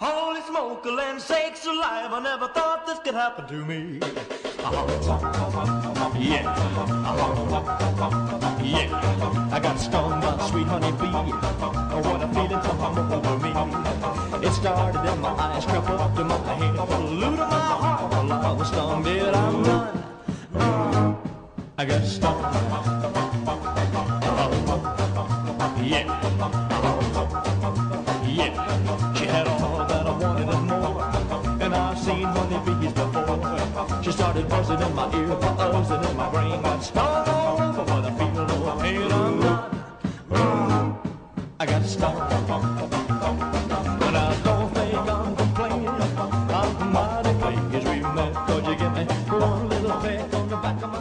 Holy smoke, land sakes alive, I never thought this could happen to me. Uh-huh. Yeah. Uh-huh. Yeah. I got stung by a sweet honey bee. Oh, what a feeling come over me. It started in my eyes, crept up to my head, a in my heart. Well, I was stung, did I run? I got stung. Uh-huh. Yeah. Uh-huh. Yeah. She had all funny bees before. She started buzzing in my ear, buzzing in my brain. But started all over for the feel of pain. I'm not. I got to stop. But I don't think I'm complaining. I'm we met. You give me one little on the back